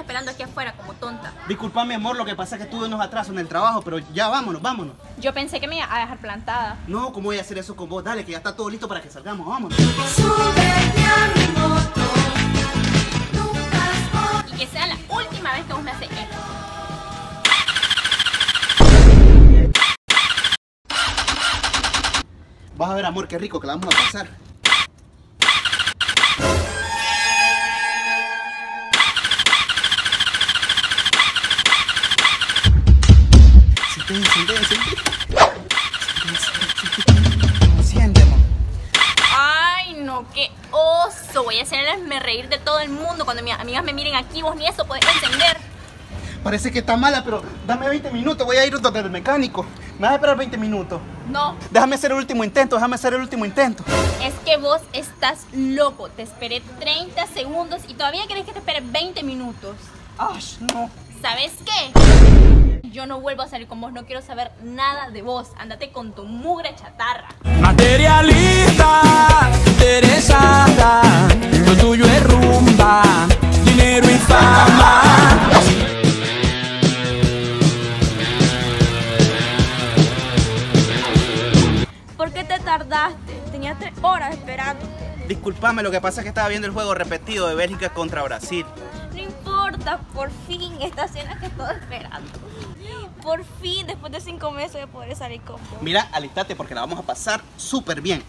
esperando aquí afuera como tonta. Disculpame, amor, lo que pasa es que tuve unos atrasos en el trabajo, pero ya vámonos, vámonos. Yo pensé que me iba a dejar plantada. No, ¿cómo voy a hacer eso con vos? Dale, que ya está todo listo para que salgamos, vámonos. Súbete a mi moto. Nunca Y que sea la última vez que vos me haces esto. Vas a ver, amor, qué rico que la vamos a pasar. Ay, no, qué oso. Voy a hacerles reír de todo el mundo cuando mis amigas me miren aquí. Vos ni eso podés entender. Parece que está mala, pero dame 20 minutos. Voy a ir donde el mecánico. ¿Me vas a esperar 20 minutos? No, Déjame hacer el último intento, déjame hacer el último intento. es que vos estás loco. Te esperé 30 segundos y todavía querés que te espere 20 minutos. Ay, no. ¿Sabes qué? Yo no vuelvo a salir con vos, no quiero saber nada de vos. Ándate con tu mugre chatarra. Materialista, interesada, lo tuyo es rumba, dinero y fama. ¿Por qué te tardaste? Tenía tres horas esperando. Disculpame, lo que pasa es que estaba viendo el juego repetido de Bélgica contra Brasil. No por fin, esta cena que estoy esperando. Por fin, después de cinco meses de poder salir con vos. Mira, alistate porque la vamos a pasar súper bien.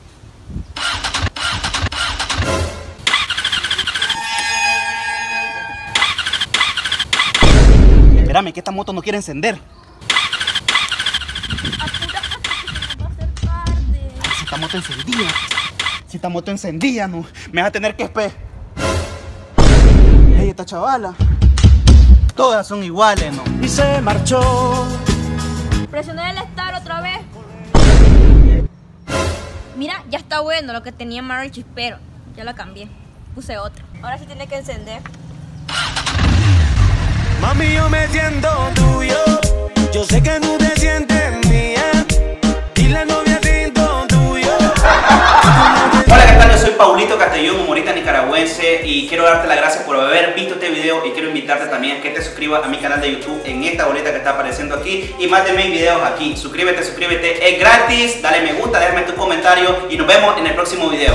Espérame, que esta moto no quiere encender. Si esta moto encendía. Si esta moto encendía, no. Me vas a tener que esperar. Ey, esta chavala. Todas son iguales, ¿no? Y se marchó. Presioné el estar otra vez. Mira, ya está bueno lo que tenía Mary Chispero. Ya lo cambié. Puse otra. Ahora sí tiene que encender. Mami, yo me siento tuyo. Paulito Castellón, humorista nicaragüense y quiero darte las gracias por haber visto este video y quiero invitarte también a que te suscribas a mi canal de YouTube en esta boleta que está apareciendo aquí y más de mis videos aquí. Suscríbete, suscríbete, es gratis, dale me gusta, déjame tu comentario y nos vemos en el próximo video.